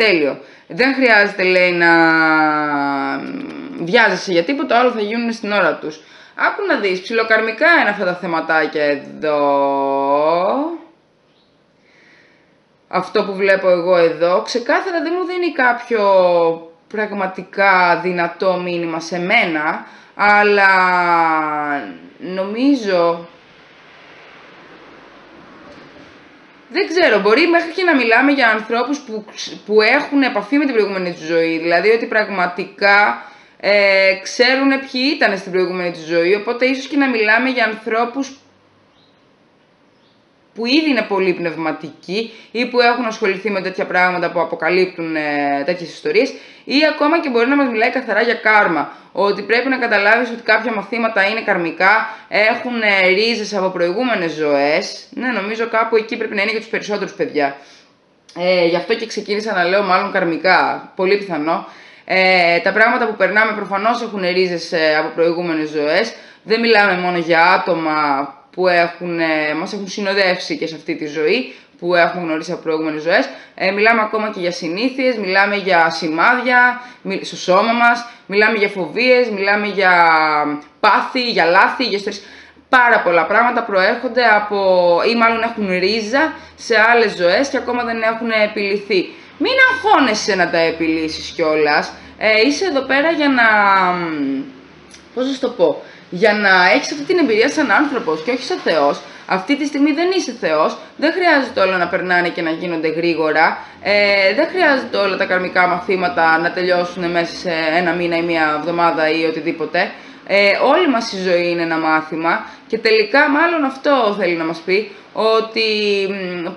Speaker 1: Τέλειο. Δεν χρειάζεται, λέει, να βιάζεσαι για τίποτα, άλλο θα γίνουν στην ώρα τους. Άκου να δεις, ψιλοκαρμικά είναι αυτά τα θεματάκια εδώ. Αυτό που βλέπω εγώ εδώ, ξεκάθαρα δεν μου δίνει κάποιο πραγματικά δυνατό μήνυμα σε μένα, αλλά νομίζω Δεν ξέρω, μπορεί μέχρι και να μιλάμε για ανθρώπους που, που έχουν επαφή με την προηγούμενη τους ζωή. Δηλαδή ότι πραγματικά ε, ξέρουν ποιοι ήταν στην προηγούμενη τους ζωή. Οπότε ίσως και να μιλάμε για ανθρώπους που ήδη είναι πολύ πνευματικοί ή που έχουν ασχοληθεί με τέτοια πράγματα που αποκαλύπτουν ε, τέτοιες ιστορίες ή ακόμα και μπορεί να μας μιλάει καθαρά για κάρμα. Ότι πρέπει να καταλάβεις ότι κάποια μαθήματα είναι καρμικά, έχουν ε, ρίζες από προηγούμενες ζωές. Ναι, νομίζω κάπου εκεί πρέπει να είναι για τους περισσότερους παιδιά. Ε, γι' αυτό και ξεκίνησα να λέω μάλλον καρμικά, πολύ πιθανό. Ε, τα πράγματα που περνάμε προφανώς έχουν ρίζες ε, από προηγούμενες ζωές. Δεν μιλάμε μόνο για άτομα που έχουν, ε, μας έχουν συνοδεύσει και σε αυτή τη ζωή, που έχουμε γνωρίσει από προηγούμενες ζωές. Ε, μιλάμε ακόμα και για συνήθειες, μιλάμε για σημάδια στο σώμα μας, μιλάμε για φοβίες, μιλάμε για πάθη, για λάθη, για ιστορίες. Πάρα πολλά πράγματα προέρχονται από, ή μάλλον έχουν ρίζα σε άλλες ζωές και ακόμα δεν έχουν επιληθεί. Μην αγχώνεσαι να τα επιλύσεις κιόλας. Ε, είσαι εδώ πέρα για να... Πώς θα το πω για να έχεις αυτή την εμπειρία σαν άνθρωπος και όχι σαν Θεός. Αυτή τη στιγμή δεν είσαι Θεός, δεν χρειάζεται όλα να περνάνε και να γίνονται γρήγορα. Ε, δεν χρειάζεται όλα τα καρμικά μαθήματα να τελειώσουν μέσα σε ένα μήνα ή μία εβδομάδα ή οτιδήποτε. Ε, όλη μας η ζωή είναι ένα μάθημα και τελικά μάλλον αυτό θέλει να μας πει ότι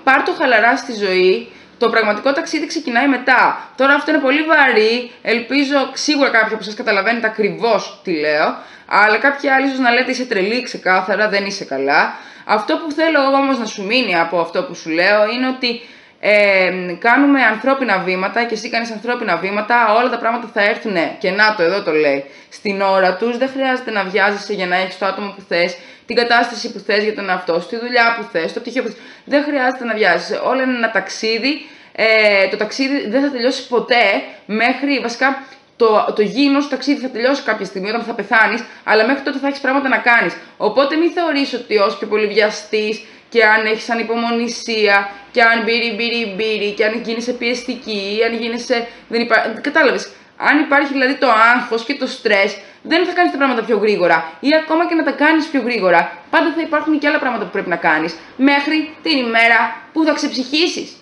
Speaker 1: πάρ το χαλαρά στη ζωή, Το πραγματικό ταξίδι ξεκινάει μετά. Τώρα αυτό είναι πολύ βαρύ. Ελπίζω σίγουρα κάποιοι από εσά καταλαβαίνετε ακριβώς τι λέω. Αλλά κάποιοι άλλοι ίσως να λέτε είσαι τρελή, ξεκάθαρα, δεν είσαι καλά. Αυτό που θέλω εγώ όμως να σου μείνει από αυτό που σου λέω είναι ότι ε, κάνουμε ανθρώπινα βήματα και εσύ κάνεις ανθρώπινα βήματα, όλα τα πράγματα θα έρθουν και να το εδώ το λέει, στην ώρα τους, δεν χρειάζεται να βιάζεσαι για να έχεις το άτομο που θες, την κατάσταση που θες για τον εαυτό σου, τη δουλειά που θες, το πτυχίο που θες, δεν χρειάζεται να βιάζεσαι, όλα είναι ένα ταξίδι, ε, το ταξίδι δεν θα τελειώσει ποτέ μέχρι, βασικά το, το γήινο το ταξίδι θα τελειώσει κάποια στιγμή όταν θα πεθάνεις, αλλά μέχρι τότε θα έχεις πράγματα να κάνεις. Οπότε μην θεωρείς ότι όσο πιο πολύ βιαστεί και αν έχεις ανυπομονησία και αν μπύρι μπύρι μπύρι και αν γίνεσαι πιεστική ή αν γίνεσαι. Δεν υπά... Κατάλαβες. Αν υπάρχει δηλαδή το άγχος και το στρες, δεν θα κάνεις τα πράγματα πιο γρήγορα. Ή ακόμα και να τα κάνεις πιο γρήγορα, πάντα θα υπάρχουν και άλλα πράγματα που πρέπει να κάνεις μέχρι την ημέρα που θα ξεψυχήσεις.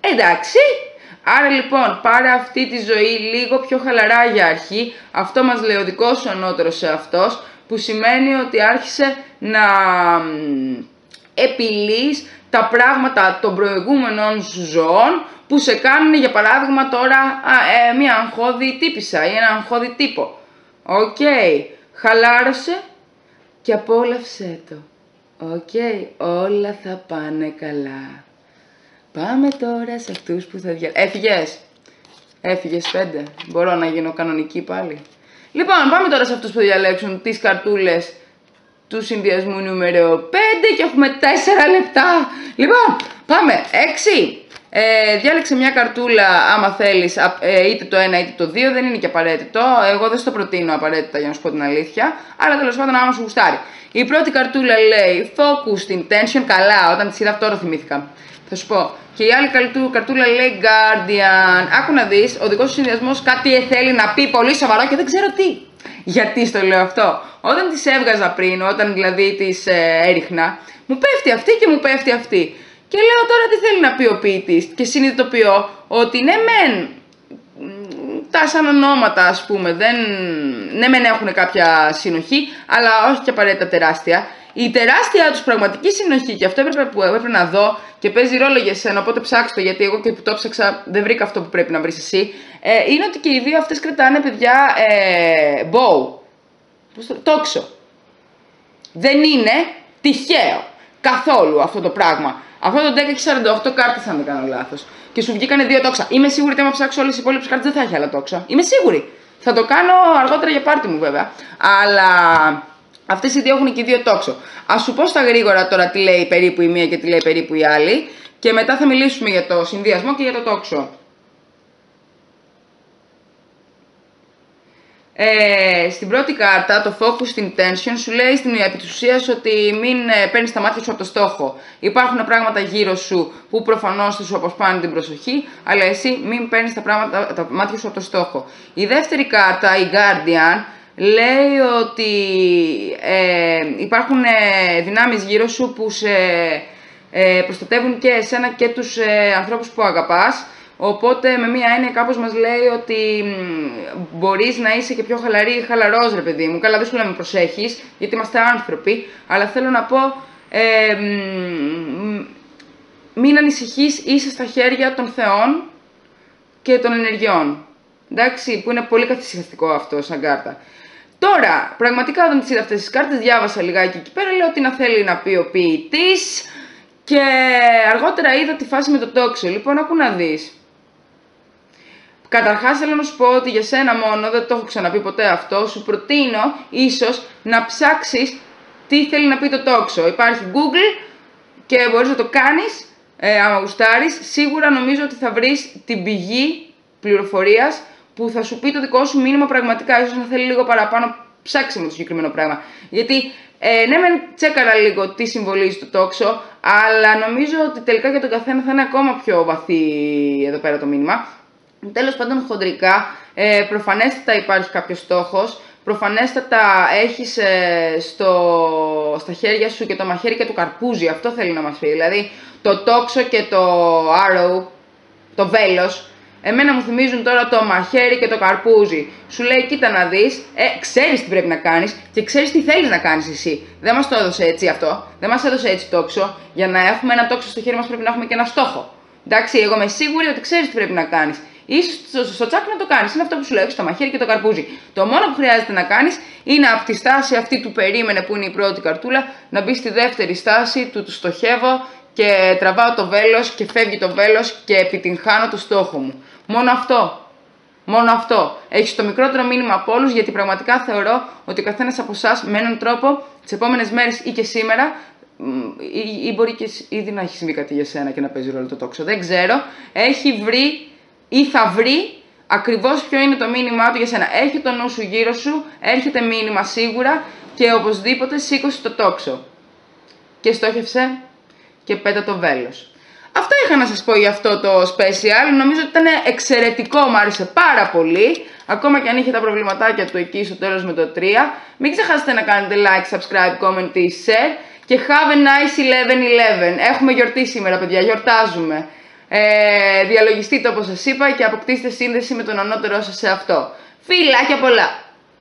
Speaker 1: Εντάξει. Άρα λοιπόν πάρε αυτή τη ζωή λίγο πιο χαλαρά για αρχή. Αυτό μας λέει ο δικός σου ανώτερος εαυτός που σημαίνει ότι άρχισε να επιλύεις τα πράγματα των προηγούμενων σου ζωών που σε κάνουν για παράδειγμα τώρα α, ε, μια αγχώδη τύπισσα ή ένα αγχώδη τύπο. OK, okay. χαλάρωσε και απόλαυσέ το. Οκ, όλα θα πάνε καλά. Πάμε τώρα σε αυτούς που θα δια... Έφυγες. Έφυγες πέντε. Μπορώ να γίνω κανονική πάλι. Λοιπόν, πάμε τώρα σε αυτούς που διαλέξουν τις καρτούλες του συνδυασμού νούμερο 5 και έχουμε 4 λεπτά. Λοιπόν, πάμε. 6. Ε, διάλεξε μια καρτούλα άμα θέλεις ε, είτε το ένα είτε το 2, δεν είναι και απαραίτητο. Εγώ δεν στο προτείνω απαραίτητα για να σου πω την αλήθεια, αλλά τέλος πάντων άμα σου γουστάρει. Η πρώτη καρτούλα λέει Focus Intention, καλά, όταν τη είδα αυτό το θυμήθηκα. Θα σου πω. Και η άλλη καρτούλα λέει Guardian. Άκου να δεις, ο δικός σου συνδυασμός κάτι θέλει να πει πολύ σοβαρό και δεν ξέρω τι. Γιατί στο λέω αυτό. Όταν τις έβγαζα πριν, όταν δηλαδή τις ε, έριχνα, μου πέφτει αυτή και μου πέφτει αυτή. Και λέω τώρα τι θέλει να πει ο ποιητής. Και συνειδητοποιώ ότι ναι, μεν τα σαν ονόματα ας πούμε δεν, ναι μεν έχουν κάποια συνοχή αλλά όχι και απαραίτητα τεράστια η τεράστια τους πραγματική συνοχή και αυτό έπρεπε, που έπρεπε να δω και παίζει ρόλο για εσένα, οπότε ψάξτε το γιατί εγώ και που το ψάξα δεν βρήκα αυτό που πρέπει να βρεις εσύ. Ε, είναι ότι και οι δύο αυτές κρατάνε παιδιά ε, bow. Τόξο. Δεν είναι τυχαίο καθόλου αυτό το πράγμα. Αυτό το deck έχει 48 κάρτες, αν δεν κάνω λάθος. Και σου βγήκανε δύο τόξα. Είμαι σίγουρη ότι άμα ψάξω όλες τι υπόλοιπες κάρτες δεν θα έχει άλλα τόξα. Είμαι σίγουρη. Θα το κάνω αργότερα για πάρτι μου βέβαια. Αλλά Αυτές οι δύο έχουν και δύο τόξο. Α σου πω στα γρήγορα τώρα τι λέει περίπου η μία και τι λέει περίπου η άλλη. Και μετά θα μιλήσουμε για το συνδυασμό και για το τόξο. Ε, στην πρώτη κάρτα, το Focus Intention, σου λέει στην επί ότι μην ε, παίρνεις τα μάτια σου από το στόχο. Υπάρχουν πράγματα γύρω σου που προφανώς θα σου αποσπάνουν την προσοχή, αλλά εσύ μην παίρνεις τα, τα μάτια σου από το στόχο. Η δεύτερη κάρτα, η Guardian, λέει ότι ε, υπάρχουν ε, δυνάμεις γύρω σου που σε ε, προστατεύουν και εσένα και τους ε, ανθρώπους που αγαπάς. Οπότε με μία έννοια κάπως μας λέει ότι μπορείς να είσαι και πιο χαλαρή ή χαλαρός ρε παιδί μου. Καλά δεν σου λέμε προσέχεις γιατί είμαστε άνθρωποι, αλλά θέλω να πω ε, μην ανησυχείς, είσαι στα χέρια των θεών και των ενεργειών. Εντάξει, που είναι πολύ καθυσυχαστικό αυτό σαν κάρτα. Τώρα, πραγματικά όταν τις είδα αυτές τις κάρτες, διάβασα λιγάκι εκεί πέρα, λέω ότι να θέλει να πει ο ποιητής και αργότερα είδα τη φάση με το τόξο. Λοιπόν, άκου να δεις. Καταρχάς θέλω να σου πω ότι για σένα μόνο, δεν το έχω ξαναπεί ποτέ αυτό, σου προτείνω ίσως να ψάξεις τι θέλει να πει το τόξο. Υπάρχει Google και μπορείς να το κάνεις, ε, άμα γουστάρεις. Σίγουρα νομίζω ότι θα βρεις την πηγή πληροφορίας που θα σου πει το δικό σου μήνυμα πραγματικά. ίσως να θέλει λίγο παραπάνω ψάξει με το συγκεκριμένο πράγμα. Γιατί ε, ναι, μεν τσέκαρα λίγο τι συμβολίζει το τόξο, αλλά νομίζω ότι τελικά για τον καθένα θα είναι ακόμα πιο βαθύ εδώ πέρα το μήνυμα. Τέλος πάντων, χοντρικά, ε, προφανέστατα υπάρχει κάποιος στόχος. Προφανέστατα έχεις ε, στα χέρια σου και το μαχαίρι και το καρπούζι, αυτό θέλει να μας πει. Δηλαδή το τόξο και το arrow, το βέλος, Εμένα μου θυμίζουν τώρα το μαχαίρι και το καρπούζι. Σου λέει, κοίτα να δεις, ε, ξέρεις τι πρέπει να κάνεις και ξέρεις τι θέλεις να κάνεις εσύ. Δεν μας το έδωσε έτσι αυτό. Δεν μας έδωσε έτσι τόξο. Για να έχουμε ένα τόξο στο χέρι μας πρέπει να έχουμε και ένα στόχο. Εντάξει, εγώ είμαι σίγουρη ότι ξέρεις τι πρέπει να κάνεις. Είσαι στο, στο τσάκ να το κάνεις. Είναι αυτό που σου λέω: Έχεις το μαχαίρι και το καρπούζι. Το μόνο που χρειάζεται να κάνεις είναι από τη στάση αυτή του περίμενε που είναι η πρώτη καρτούλα να μπεις στη δεύτερη στάση του, του στοχεύω και τραβάω το βέλος και φεύγει το βέλος και επιτυγχάνω το στόχο μου. Μόνο αυτό. Μόνο αυτό. Έχεις το μικρότερο μήνυμα από όλους, γιατί πραγματικά θεωρώ ότι ο καθένας από εσάς με έναν τρόπο τις επόμενες μέρες ή και σήμερα ή, ή μπορεί και ήδη να έχει συμβεί κάτι για σένα και να παίζει ρόλο το τόξο. Δεν ξέρω. Έχει βρει ή θα βρει ακριβώς ποιο είναι το μήνυμά του για σένα. Έχει το νου σου γύρω σου, έρχεται μήνυμα σίγουρα και οπωσδήποτε σήκωσε το τόξο. Και στόχευσε και πέτα το βέλος. Αυτό είχα να σας πω για αυτό το special. Νομίζω ότι ήταν εξαιρετικό, μου άρεσε πάρα πολύ. Ακόμα και αν είχε τα προβληματάκια του εκεί στο τέλος με το 3. Μην ξεχάσετε να κάνετε like, subscribe, comment ή share. Και have a nice 11-11. Έχουμε γιορτή σήμερα, παιδιά. Γιορτάζουμε. Ε, διαλογιστείτε όπως σας είπα και αποκτήστε σύνδεση με τον ανώτερό σας σε αυτό. Φιλάκια πολλά!